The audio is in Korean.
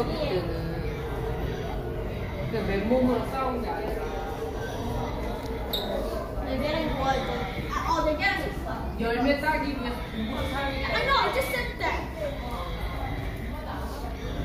있었기 때는 그냥 맨몸으로 싸운 게 아니라 내 계란 좋아할 때. 아, 어, 내 계란 있어. 열매 따기 위해서 공부를